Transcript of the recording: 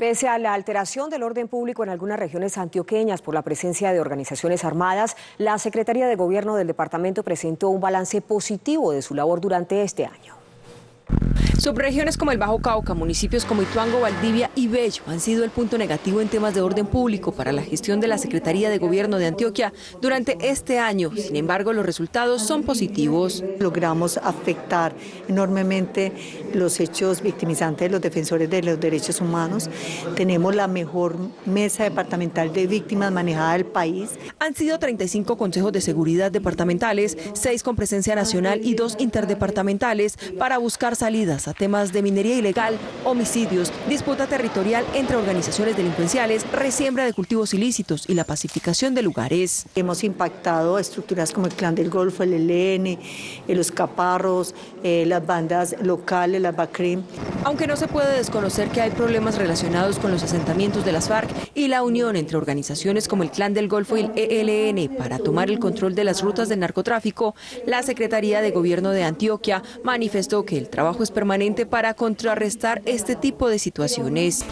Pese a la alteración del orden público en algunas regiones antioqueñas por la presencia de organizaciones armadas, la Secretaría de Gobierno del departamento presentó un balance positivo de su labor durante este año. Subregiones como el Bajo Cauca, municipios como Ituango, Valdivia y Bello han sido el punto negativo en temas de orden público para la gestión de la Secretaría de Gobierno de Antioquia durante este año. Sin embargo, los resultados son positivos. Logramos afectar enormemente los hechos victimizantes de los defensores de los derechos humanos. Tenemos la mejor mesa departamental de víctimas manejada del país. Han sido 35 consejos de seguridad departamentales, 6 con presencia nacional y 2 interdepartamentales para buscar salidas a temas de minería ilegal, homicidios, disputa territorial entre organizaciones delincuenciales, resiembra de cultivos ilícitos y la pacificación de lugares. Hemos impactado estructuras como el Clan del Golfo, el ELN, los Caparros, eh, las bandas locales, las BACRIM. Aunque no se puede desconocer que hay problemas relacionados con los asentamientos de las FARC y la unión entre organizaciones como el Clan del Golfo y el ELN para tomar el control de las rutas del narcotráfico, la Secretaría de Gobierno de Antioquia manifestó que el trabajo es permanente para contrarrestar este tipo de situaciones.